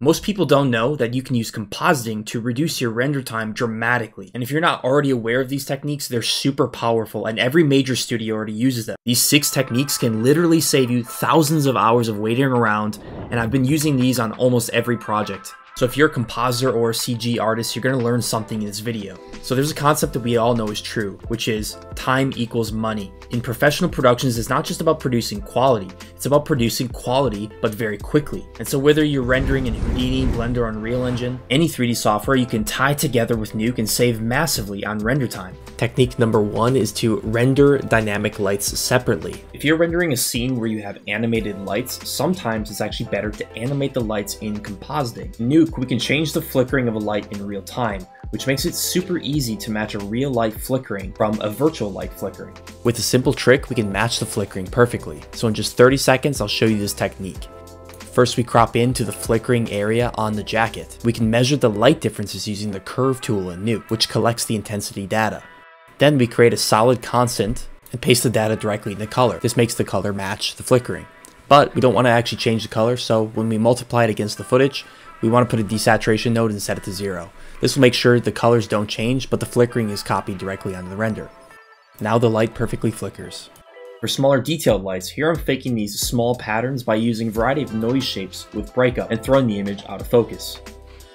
Most people don't know that you can use compositing to reduce your render time dramatically. And if you're not already aware of these techniques, they're super powerful and every major studio already uses them. These six techniques can literally save you thousands of hours of waiting around and I've been using these on almost every project. So if you're a compositor or a CG artist, you're gonna learn something in this video. So there's a concept that we all know is true, which is time equals money. In professional productions, it's not just about producing quality, it's about producing quality, but very quickly. And so whether you're rendering in Houdini, Blender, Unreal Engine, any 3D software you can tie together with Nuke and save massively on render time. Technique number one is to render dynamic lights separately. If you're rendering a scene where you have animated lights, sometimes it's actually better to animate the lights in compositing. In Nuke we can change the flickering of a light in real time, which makes it super easy to match a real light flickering from a virtual light flickering. With a simple trick, we can match the flickering perfectly. So in just 30 seconds, I'll show you this technique. First, we crop into the flickering area on the jacket. We can measure the light differences using the curve tool in Nuke, which collects the intensity data. Then we create a solid constant and paste the data directly in the color. This makes the color match the flickering. But we don't want to actually change the color, so when we multiply it against the footage, we want to put a desaturation node and set it to zero. This will make sure the colors don't change, but the flickering is copied directly onto the render. Now the light perfectly flickers. For smaller detailed lights, here I'm faking these small patterns by using a variety of noise shapes with breakup and throwing the image out of focus.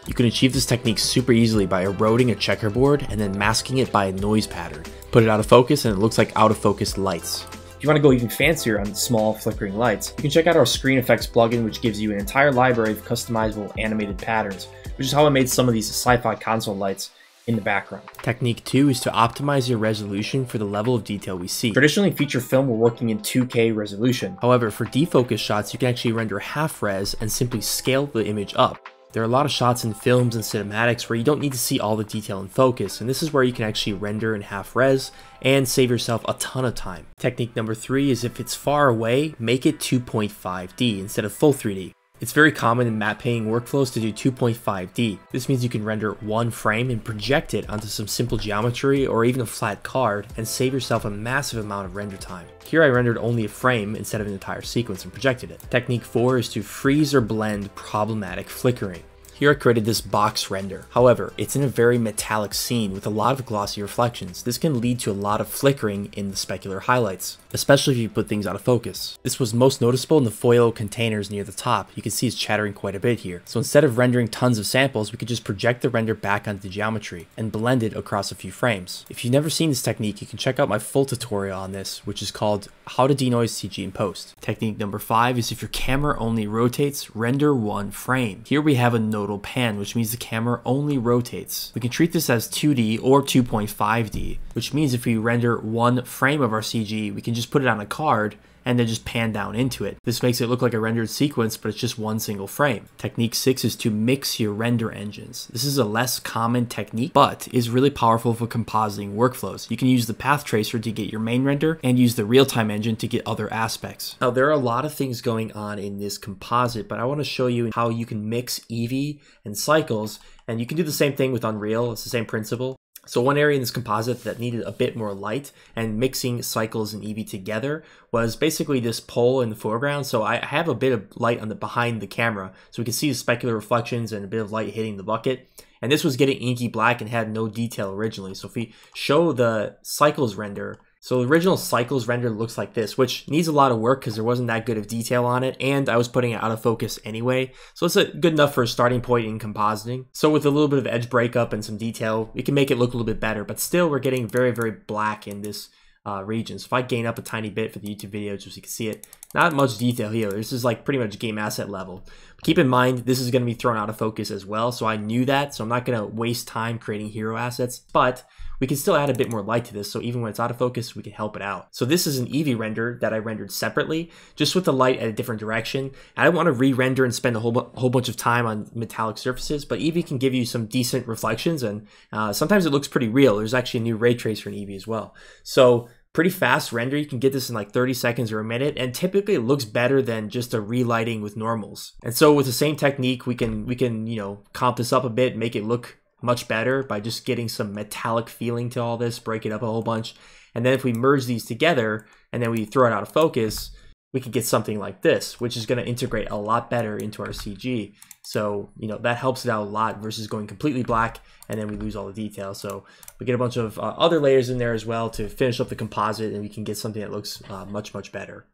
You can achieve this technique super easily by eroding a checkerboard and then masking it by a noise pattern. Put it out of focus and it looks like out of focus lights. If you want to go even fancier on small flickering lights, you can check out our Screen Effects plugin which gives you an entire library of customizable animated patterns, which is how I made some of these sci-fi console lights in the background. Technique 2 is to optimize your resolution for the level of detail we see. Traditionally, feature film we're working in 2K resolution. However, for defocus shots, you can actually render half res and simply scale the image up. There are a lot of shots in films and cinematics where you don't need to see all the detail and focus, and this is where you can actually render in half res and save yourself a ton of time. Technique number three is if it's far away, make it 2.5D instead of full 3D. It's very common in matte painting workflows to do 2.5D. This means you can render one frame and project it onto some simple geometry or even a flat card and save yourself a massive amount of render time. Here I rendered only a frame instead of an entire sequence and projected it. Technique 4 is to freeze or blend problematic flickering. Here I created this box render. However, it's in a very metallic scene with a lot of glossy reflections. This can lead to a lot of flickering in the specular highlights, especially if you put things out of focus. This was most noticeable in the foil containers near the top. You can see it's chattering quite a bit here. So instead of rendering tons of samples, we could just project the render back onto the geometry and blend it across a few frames. If you've never seen this technique, you can check out my full tutorial on this, which is called How to Denoise CG in Post. Technique number 5 is if your camera only rotates, render one frame. Here we have a node pan, which means the camera only rotates. We can treat this as 2D or 2.5D, which means if we render one frame of our CG, we can just put it on a card and then just pan down into it. This makes it look like a rendered sequence, but it's just one single frame. Technique 6 is to mix your render engines. This is a less common technique, but is really powerful for compositing workflows. You can use the path tracer to get your main render and use the real-time engine to get other aspects. Now, there are a lot of things going on in this composite, but I want to show you how you can mix Eevee and cycles, and you can do the same thing with Unreal. It's the same principle. So one area in this composite that needed a bit more light and mixing cycles and Eevee together was basically this pole in the foreground. So I have a bit of light on the behind the camera so we can see the specular reflections and a bit of light hitting the bucket. And this was getting inky black and had no detail originally. So if we show the cycles render, so the original Cycles render looks like this, which needs a lot of work because there wasn't that good of detail on it, and I was putting it out of focus anyway, so it's good enough for a starting point in compositing. So with a little bit of edge breakup and some detail, we can make it look a little bit better, but still we're getting very, very black in this uh, region. So if I gain up a tiny bit for the YouTube video just so you can see it, not much detail here. This is like pretty much game asset level. Keep in mind, this is going to be thrown out of focus as well, so I knew that, so I'm not going to waste time creating hero assets, but we can still add a bit more light to this, so even when it's out of focus, we can help it out. So this is an Eevee render that I rendered separately, just with the light at a different direction. I don't want to re-render and spend a whole, whole bunch of time on metallic surfaces, but Eevee can give you some decent reflections, and uh, sometimes it looks pretty real. There's actually a new ray tracer in Eevee as well. So pretty fast render. You can get this in like 30 seconds or a minute, and typically it looks better than just a relighting with normals. And so with the same technique, we can we can you know comp this up a bit, make it look much better by just getting some metallic feeling to all this, break it up a whole bunch. And then if we merge these together and then we throw it out of focus, we could get something like this, which is going to integrate a lot better into our CG. So, you know, that helps it out a lot versus going completely black and then we lose all the detail. So we get a bunch of uh, other layers in there as well to finish up the composite and we can get something that looks uh, much, much better.